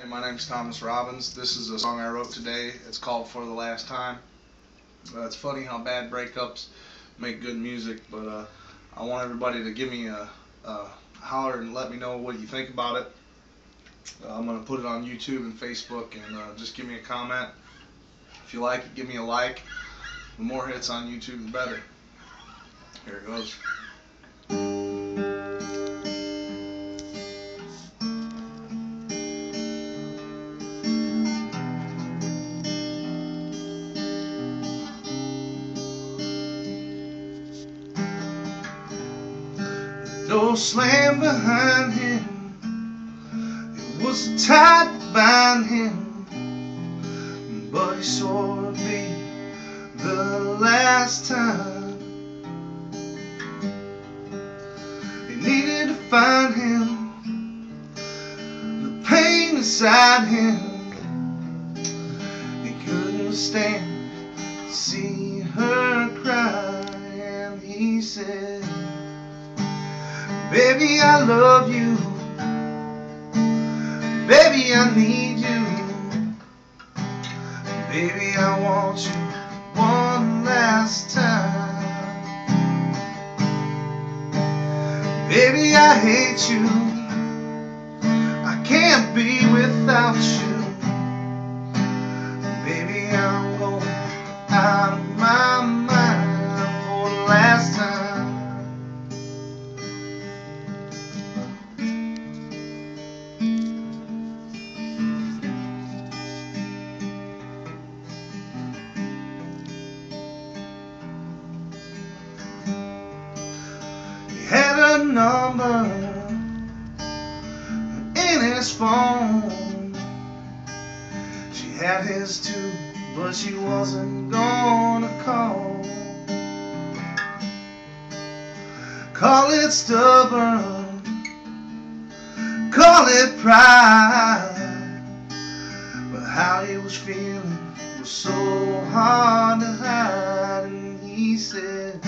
Hey, my name's Thomas Robbins. This is a song I wrote today. It's called For the Last Time. Uh, it's funny how bad breakups make good music, but uh, I want everybody to give me a, a, holler and let me know what you think about it. Uh, I'm going to put it on YouTube and Facebook and uh, just give me a comment. If you like it, give me a like. The more hits on YouTube, the better. Here it goes. Door slammed behind him. It was tight to bind him, but he swore to be the last time. He needed to find him, the pain inside him. He couldn't stand to see her cry, and he said. Baby, I love you. Baby, I need you. Baby, I want you one last time. Baby, I hate you. Number in his phone. She had his too, but she wasn't gonna call. Call it stubborn, call it pride. But how he was feeling was so hard to hide, and he said.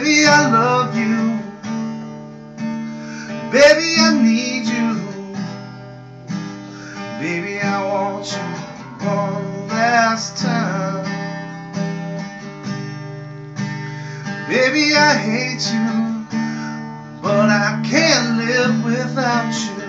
Baby, I love you. Baby, I need you. Baby, I want you one last time. Baby, I hate you, but I can't live without you.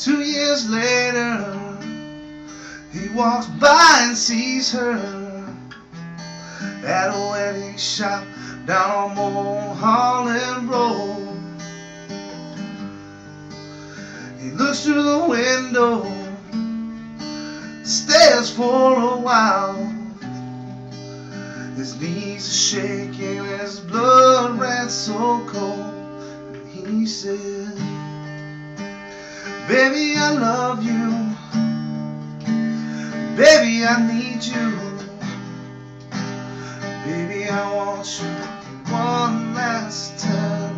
Two years later, he walks by and sees her at a wedding shop down on Mulholland Road. He looks through the window, stares for a while. His knees are shaking, his blood ran so cold. He said, Baby, I love you. Baby, I need you. Baby, I want you one last time.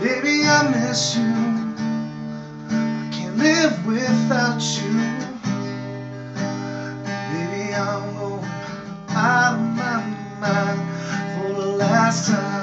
Baby, I miss you. I can't live without you. Baby, I'm going out of my mind for the last time.